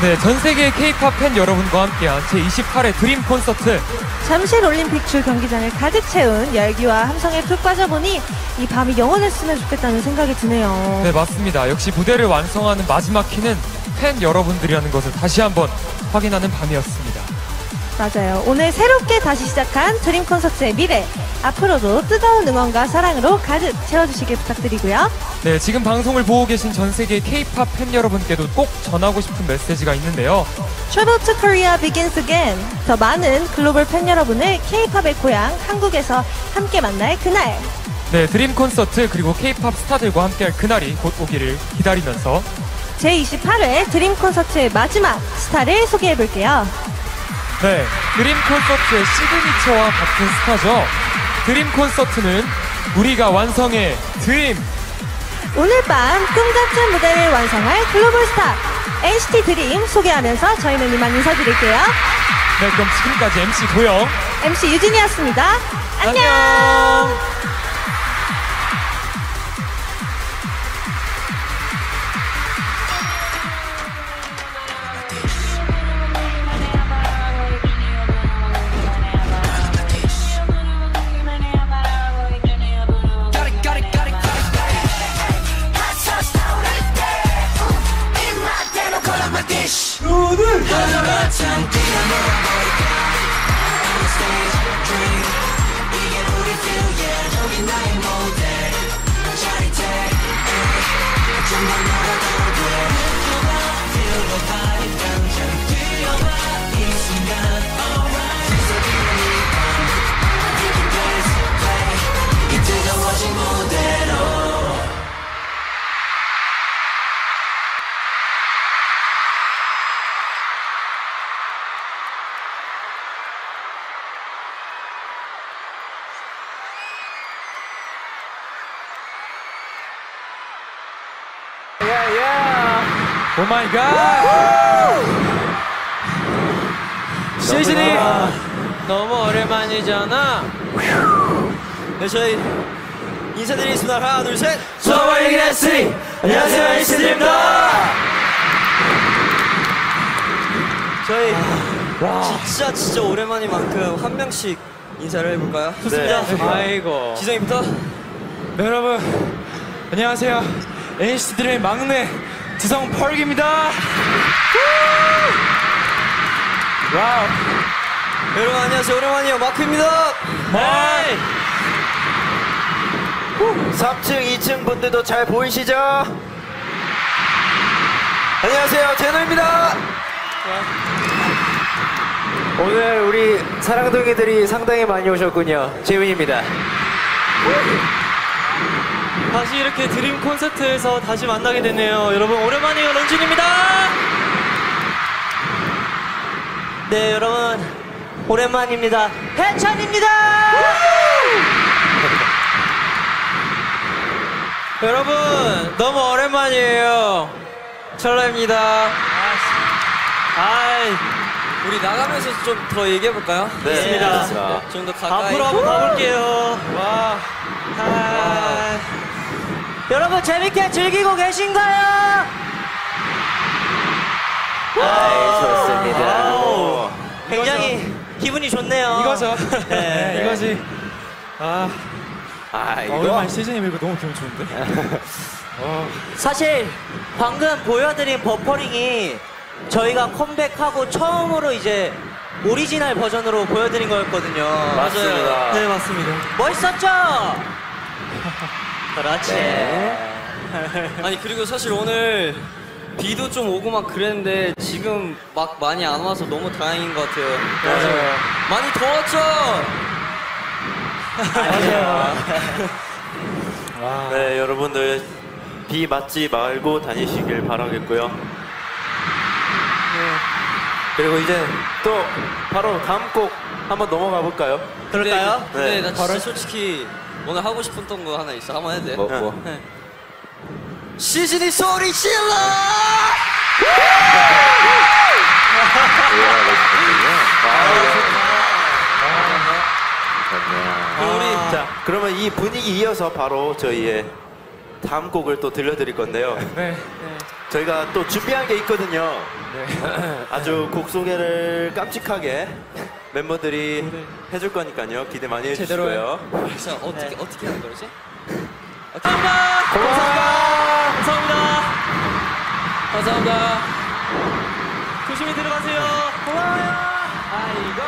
네, 전 세계 K-팝 팬 여러분과 함께한 제28회 드림 콘서트. 잠실 올림픽 줄 경기장을 가득 채운 열기와 함성에 푹 빠져보니 이 밤이 영원했으면 좋겠다는 생각이 드네요. 네, 맞습니다. 역시 무대를 완성하는 마지막 키는 팬 여러분들이라는 것을 다시 한번 확인하는 밤이었습니다. 맞아요. 오늘 새롭게 다시 시작한 드림 콘서트의 미래. 앞으로도 뜨거운 응원과 사랑으로 가득 채워주시길 부탁드리고요. 네, 지금 방송을 보고 계신 전 세계 K-팝 팬 여러분께도 꼭 전하고 싶은 메시지가 있는데요. Travel to Korea begins again. 더 많은 글로벌 팬 여러분을 K-팝의 고향 한국에서 함께 만날 그날. 네, 드림 콘서트 그리고 K-팝 스타들과 함께할 그날이 곧 오기를 기다리면서 제28회 드림 콘서트의 마지막 스타를 소개해 볼게요. 네, 드림 콘서트의 시그니처와 같은 스타죠. 드림 콘서트는 우리가 완성해 드림. 오늘 밤 꿈같은 무대를 완성할 글로벌 스타 NCT 드림 소개하면서 저희는 이만 인사드릴게요. 네, 그럼 지금까지 MC 도영. MC 유진이었습니다. 안녕. 안녕. dish. No, dude. Oh my god. 시즈니 너무 오랜만이잖아. 네, 저희 인사드리겠습니다. 하나, 둘, 셋. 수업을 얘기했으니 안녕하세요, NCT입니다. 저희 진짜 진짜 오랜만인 만큼 한 명씩 인사를 해볼까요? 좋습니다. 아이고. 지성이부터. 네, 여러분. 안녕하세요. NCT 드림의 막내 지성 펄기입니다. Wow. 여러분 안녕하세요. 오랜만이에요. 마크입니다. 네. 3층, 2층 분들도 잘 보이시죠? 안녕하세요. 제노입니다. 오늘 우리 사랑둥이들이 상당히 많이 오셨군요. 재민입니다. 다시 이렇게 드림 콘서트에서 다시 만나게 되네요. 여러분 오랜만이에요. 런쥔입니다. 네, 여러분 오랜만입니다. 해찬입니다. 여러분 너무 오랜만이에요. 철라입니다. 아이, 우리 나가면서 좀 더 얘기해 볼까요? 네, 좋습니다. 좋습니다. 좀더 가까이. 앞으로 한번 가볼게요. 와. Hi. 여러분 재밌게 즐기고 계신가요? 아이, 좋습니다. 아우, 굉장히 기분이 좋네요. 이거죠. 네, 네, 이거지. 아, 아, 이거. 오랜만에 시즈니 이거 너무 기분 좋은데? 사실 방금 보여드린 버퍼링이 저희가 컴백하고 처음으로 이제 오리지널 버전으로 보여드린 거였거든요. 맞습니다. 네, 맞습니다. 멋있었죠? 그렇지. 아니 그리고 사실 오늘 비도 좀 오고 막 그랬는데 지금 막 많이 안 와서 너무 다행인 것 같아요. 맞아요. 많이 더웠죠? 맞아요. 네, 여러분들 비 맞지 말고 다니시길 바라겠고요. 그리고 이제 또 바로 다음 곡 한번 넘어가 볼까요? 그럴까요? 근데 네. 나 진짜 솔직히 오늘 하고 싶었던 거 하나 있어. 한번 해도 돼? 뭐, 뭐? 네. 시즌이 소리 질러! 그럼 우리 자, 그러면 이 분위기 이어서 바로 저희의 다음 곡을 또 들려드릴 건데요. 네. 저희가 또 준비한 게 있거든요. 네. 아주 곡 소개를 깜찍하게 멤버들이 해줄 거니까요. 기대 많이 해주시고요. 자 어떻게 어떻게 하는 거지? 고마워요. 감사합니다. 감사합니다. 조심히 들어가세요. 고마워요. 아이고.